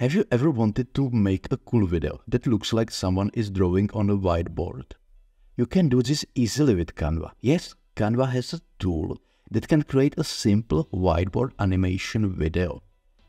Have you ever wanted to make a cool video that looks like someone is drawing on a whiteboard? You can do this easily with Canva. Yes, Canva has a tool that can create a simple whiteboard animation video.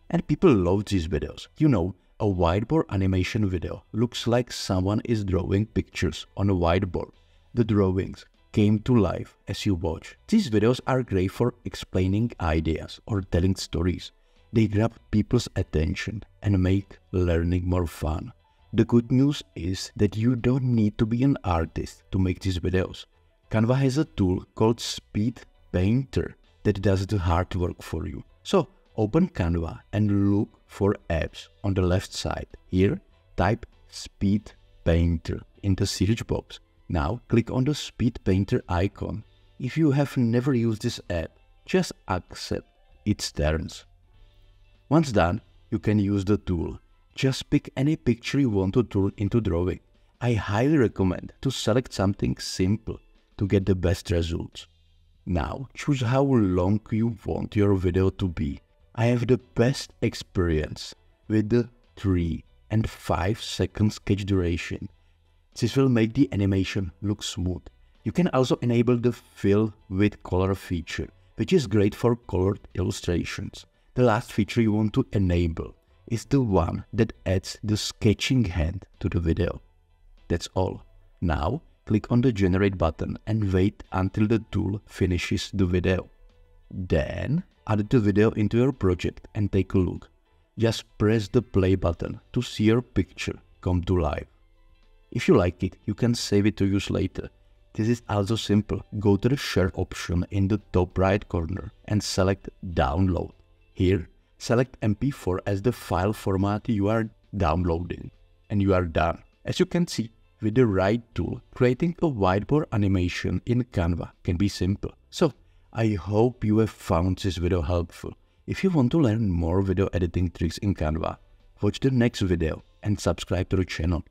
And people love these videos. You know, a whiteboard animation video looks like someone is drawing pictures on a whiteboard. The drawings came to life as you watch. These videos are great for explaining ideas or telling stories. They grab people's attention and make learning more fun. The good news is that you don't need to be an artist to make these videos. Canva has a tool called Speed Painter that does the hard work for you. So open Canva and look for apps on the left side. Here, type Speed Painter in the search box. Now click on the Speed Painter icon. If you have never used this app, just accept its terms. Once done, you can use the tool. Just pick any picture you want to turn into drawing. I highly recommend to select something simple to get the best results. Now choose how long you want your video to be. I have the best experience with the 3 and 5 second sketch duration. This will make the animation look smooth. You can also enable the fill with color feature, which is great for colored illustrations. The last feature you want to enable is the one that adds the sketching hand to the video. That's all. Now, click on the generate button and wait until the tool finishes the video. Then, add the video into your project and take a look. Just press the play button to see your picture come to life. If you like it, you can save it to use later. This is also simple. Go to the share option in the top right corner and select download. Here, select MP4 as the file format you are downloading and you are done. As you can see, with the right tool, creating a whiteboard animation in Canva can be simple. So, I hope you have found this video helpful. If you want to learn more video editing tricks in Canva, watch the next video and subscribe to the channel.